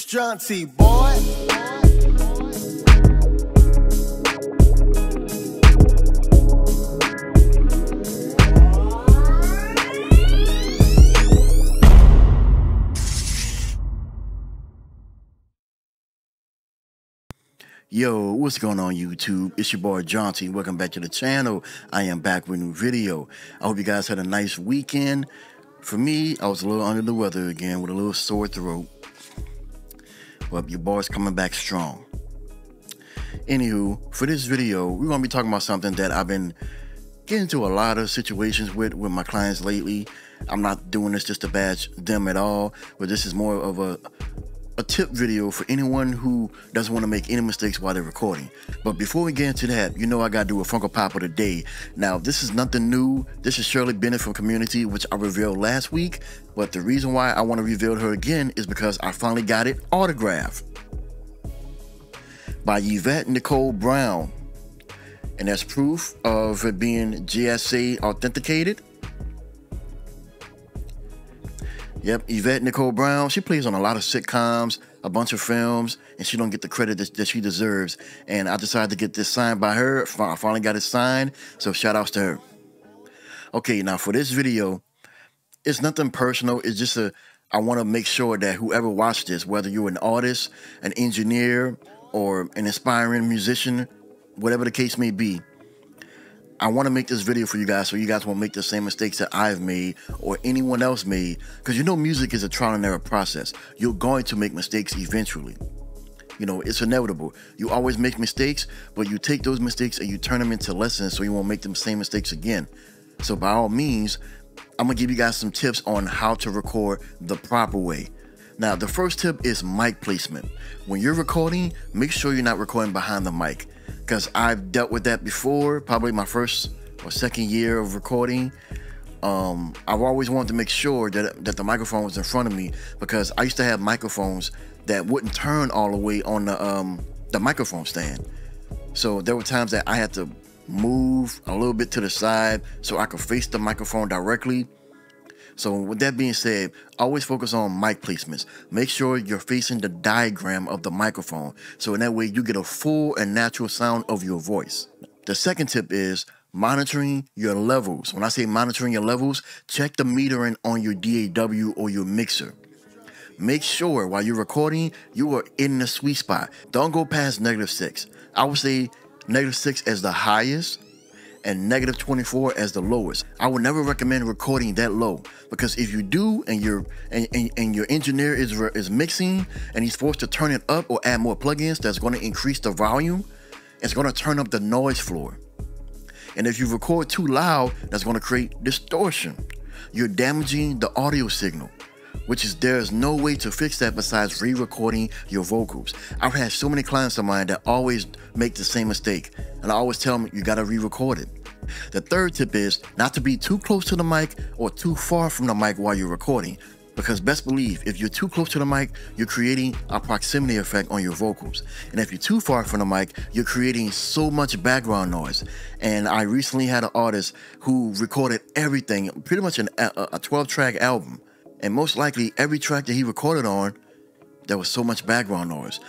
It's Jaunti, boy. Yo, what's going on YouTube? It's your boy Jaunti. Welcome back to the channel. I am back with a new video. I hope you guys had a nice weekend. For me, I was a little under the weather again with a little sore throat. But your boy's coming back strong. Anywho, for this video, we're to be talking about something that I've been getting into a lot of situations with with my clients lately. I'm not doing this just to bash them at all, but this is more of a a tip video for anyone who doesn't want to make any mistakes while they're recording. But before we get into that, you know I gotta do a Funko Pop of the day. Now, this is nothing new. This is Shirley Bennett from Community, which I revealed last week. But the reason why I want to reveal her again is because I finally got it autographed by Yvette Nicole Brown. And that's proof of it being JSA authenticated. Yep, Yvette Nicole Brown. She plays on a lot of sitcoms, a bunch of films, and she don't get the credit that, that she deserves. And I decided to get this signed by her. I finally got it signed, so shout outs to her. Okay, now for this video, it's nothing personal. It's just a I want to make sure that whoever watched this, whether you're an artist, an engineer, or an aspiring musician, whatever the case may be, I want to make this video for you guys so you guys won't make the same mistakes that I've made or anyone else made. Because you know, music is a trial and error process. You're going to make mistakes eventually. You know, it's inevitable. You always make mistakes, but you take those mistakes and you turn them into lessons so you won't make the same mistakes again. So, by all means, I'm going to give you guys some tips on how to record the proper way. Now, the first tip is mic placement. When you're recording, make sure you're not recording behind the mic because I've dealt with that before, probably my first or second year of recording. Um, I've always wanted to make sure that, that the microphone was in front of me because I used to have microphones that wouldn't turn all the way on the, um, the microphone stand. So there were times that I had to move a little bit to the side so I could face the microphone directly so with that being said, always focus on mic placements. Make sure you're facing the diagram of the microphone. So in that way you get a full and natural sound of your voice. The second tip is monitoring your levels. When I say monitoring your levels, check the metering on your DAW or your mixer. Make sure while you're recording, you are in the sweet spot. Don't go past negative six. I would say negative six as the highest and negative 24 as the lowest. I would never recommend recording that low because if you do and your and, and, and, your engineer is is mixing and he's forced to turn it up or add more plugins that's going to increase the volume, it's going to turn up the noise floor. And if you record too loud, that's going to create distortion. You're damaging the audio signal which is there is no way to fix that besides re-recording your vocals. I've had so many clients of mine that always make the same mistake, and I always tell them you gotta re-record it. The third tip is not to be too close to the mic or too far from the mic while you're recording. Because best believe, if you're too close to the mic, you're creating a proximity effect on your vocals. And if you're too far from the mic, you're creating so much background noise. And I recently had an artist who recorded everything, pretty much an, a 12 track album. And most likely, every track that he recorded on, there was so much background noise.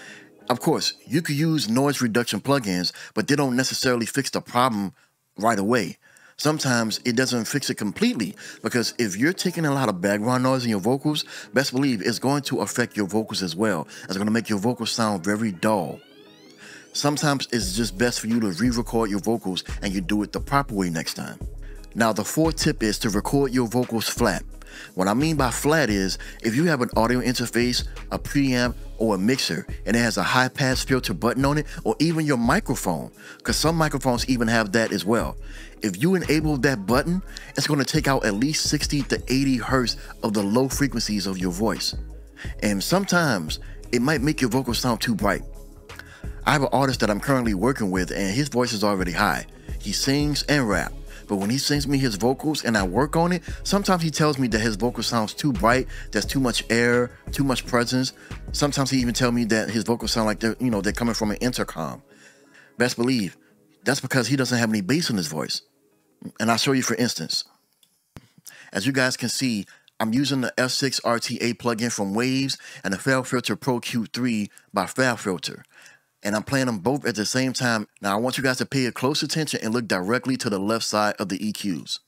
Of course, you could use noise reduction plugins, but they don't necessarily fix the problem right away. Sometimes it doesn't fix it completely because if you're taking a lot of background noise in your vocals, best believe it's going to affect your vocals as well. It's going to make your vocals sound very dull. Sometimes it's just best for you to re-record your vocals and you do it the proper way next time. Now the fourth tip is to record your vocals flat. What I mean by flat is if you have an audio interface, a preamp, or a mixer, and it has a high pass filter button on it, or even your microphone, because some microphones even have that as well. If you enable that button, it's going to take out at least 60 to 80 hertz of the low frequencies of your voice. And sometimes it might make your vocals sound too bright. I have an artist that I'm currently working with, and his voice is already high. He sings and rap. But when he sends me his vocals and I work on it, sometimes he tells me that his vocal sounds too bright, there's too much air, too much presence. Sometimes he even tell me that his vocals sound like they're, you know, they're coming from an intercom. Best believe, that's because he doesn't have any bass in his voice. And I'll show you for instance. As you guys can see, I'm using the F6 RTA plugin from Waves and the FabFilter Pro Q3 by FabFilter. And I'm playing them both at the same time. Now I want you guys to pay a close attention and look directly to the left side of the EQs.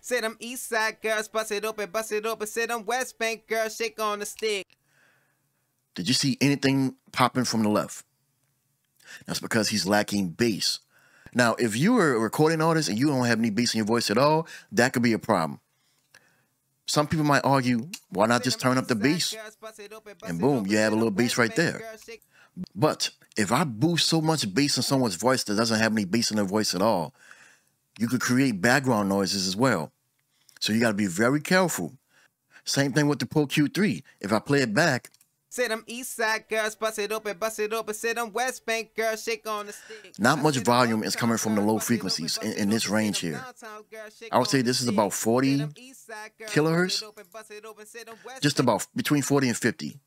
Say them east side girls, bust it open, bust it open. Say them west bank girls, shake on the stick. Did you see anything popping from the left? That's because he's lacking bass. Now, if you are a recording artist and you don't have any bass in your voice at all, that could be a problem. Some people might argue, why not just turn up the bass? And boom, you have a little bass right there. But if I boost so much bass in someone's voice that doesn't have any bass in their voice at all, you could create background noises as well. So you got to be very careful. Same thing with the Pro Q3. If I play it back, Say them east side girls, bust it open, bust it open. Say them west bank girls, shake on the stick. Not much volume is coming from the low frequencies in, in this range here. I would say this is about 40 kilohertz, just about between 40 and 50.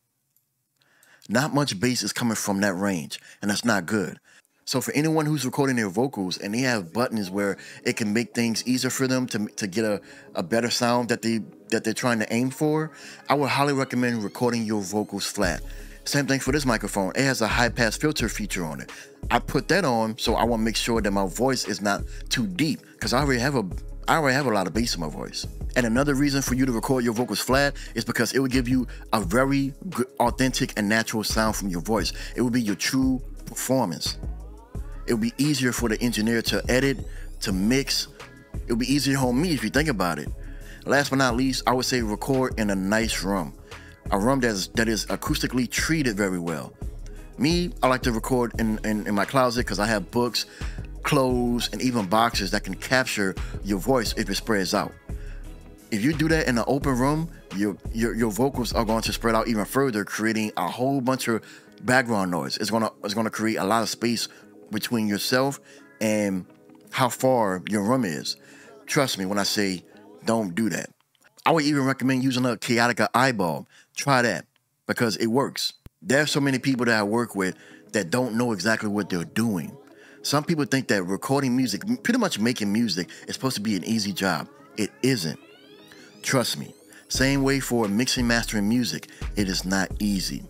Not much bass is coming from that range, and that's not good. So for anyone who's recording their vocals and they have buttons where it can make things easier for them to, to get a, a better sound that they that they're trying to aim for, I would highly recommend recording your vocals flat. Same thing for this microphone. It has a high pass filter feature on it. I put that on so I want to make sure that my voice is not too deep because I already have a I already have a lot of bass in my voice. And another reason for you to record your vocals flat is because it will give you a very authentic and natural sound from your voice. It will be your true performance it would be easier for the engineer to edit, to mix. It would be easier on me if you think about it. Last but not least, I would say record in a nice room. A room that is, that is acoustically treated very well. Me, I like to record in, in, in my closet because I have books, clothes, and even boxes that can capture your voice if it spreads out. If you do that in an open room, your, your, your vocals are going to spread out even further, creating a whole bunch of background noise. It's gonna it's gonna create a lot of space between yourself and how far your room is. Trust me when I say don't do that. I would even recommend using a Kaotica eyeball. Try that because it works. There are so many people that I work with that don't know exactly what they're doing. Some people think that recording music, pretty much making music, is supposed to be an easy job. It isn't. Trust me. Same way for mixing, mastering music, it is not easy.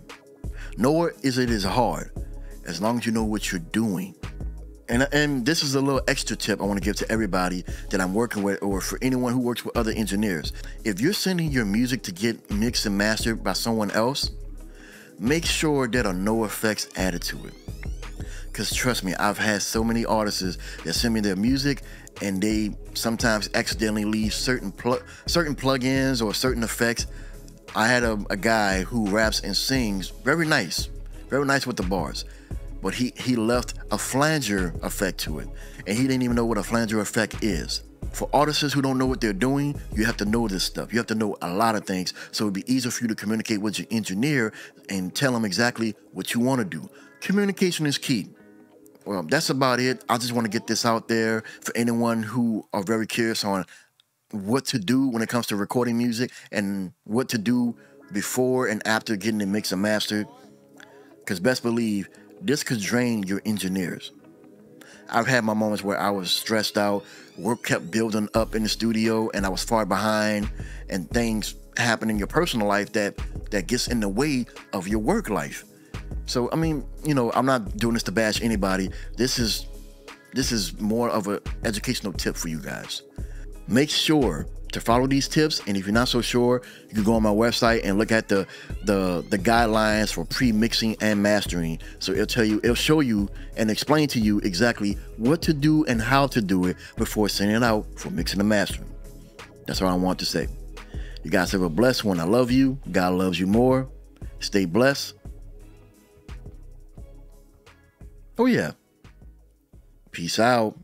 Nor is it as hard as long as you know what you're doing. And, and this is a little extra tip I want to give to everybody that I'm working with or for anyone who works with other engineers. If you're sending your music to get mixed and mastered by someone else, make sure there are no effects added to it. Because trust me, I've had so many artists that send me their music and they sometimes accidentally leave certain pl- certain plugins or certain effects. I had a, a guy who raps and sings very nice, very nice with the bars but he, he left a flanger effect to it. And he didn't even know what a flanger effect is. For artists who don't know what they're doing, you have to know this stuff. You have to know a lot of things. So it'd be easier for you to communicate with your engineer and tell them exactly what you want to do. Communication is key. Well, that's about it. I just want to get this out there for anyone who are very curious on what to do when it comes to recording music and what to do before and after getting it mixed and mastered. Because best believe this could drain your engineers. I've had my moments where I was stressed out, work kept building up in the studio, and I was far behind, and things happen in your personal life that that gets in the way of your work life. So I mean, you know, I'm not doing this to bash anybody. This is this is more of an educational tip for you guys. Make sure to follow these tips. And if you're not so sure, you can go on my website and look at the the the guidelines for pre-mixing and mastering. So it'll tell you, it'll show you and explain to you exactly what to do and how to do it before sending it out for mixing and mastering. That's all I want to say. You guys have a blessed one. I love you. God loves you more. Stay blessed. Oh yeah. Peace out.